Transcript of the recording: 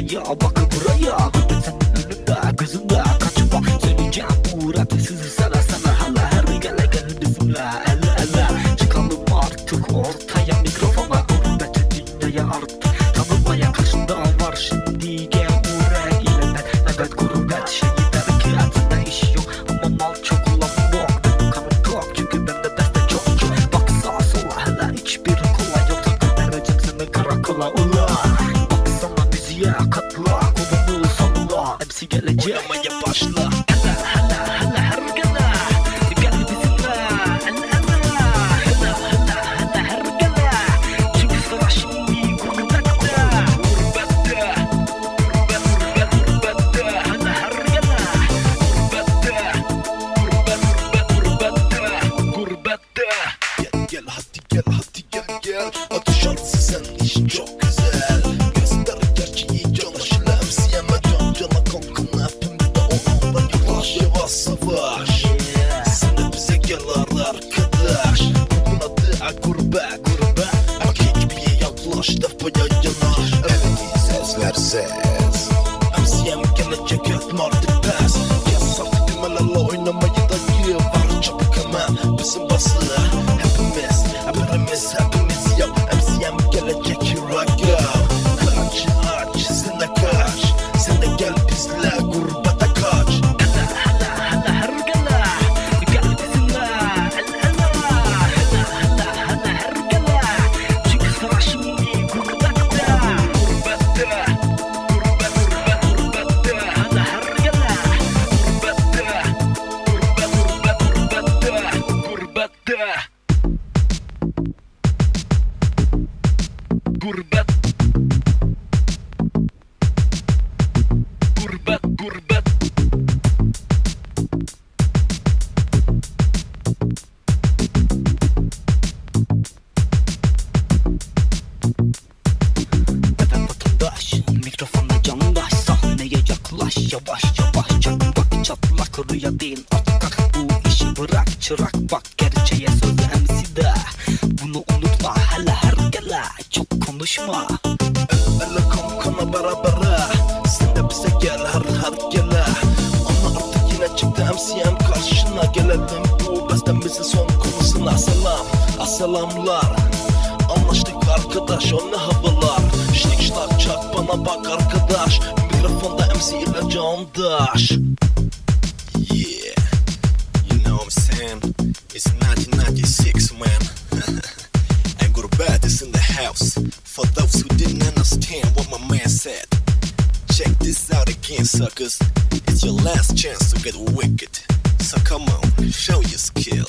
yakayı Bakı buraya. Sen önümde kızımda kaçma Söyleyeceğim uğradı sizi sana sana. Hala her gele gel bizimle Ele ele çıkalım artık ortaya Mikrofona. Önümde çetineye artık. Tanımaya karşında var. Şimdi gel buraya İlenden evet gurbet şeyi der ki Etinde iş yok. Ama mal çok ulan bok Benim kanım çok çünkü bende deste çok çok. Bak sağa sola hele hiçbir kolay yok. Takım vereceğim seni karakola. Ulan Most a fogyadjanak, ez verse gurbet. Gurbet gurbet. Evet vatandaş? Mikrofonda candaş. Sahneye yaklaş Yavaş yavaş. Çak bak çatlak. Rüya değil atak. Bu işi bırak çırak. Bak Gerçeğe söz konuşma. Elle kan kana berabere Sen de bize gel her her gele Ama artık yine çıktı MCM karşına Gelelim bu bestemizin son konusuna Selam, selamlar Anlaştık arkadaş o ne havalar Şlik şlak çak bana bak arkadaş Mikrofonda MC ile candaş who didn't understand what my man said, check this out again, suckers. It's your last chance to get wicked. So come on, show your skill.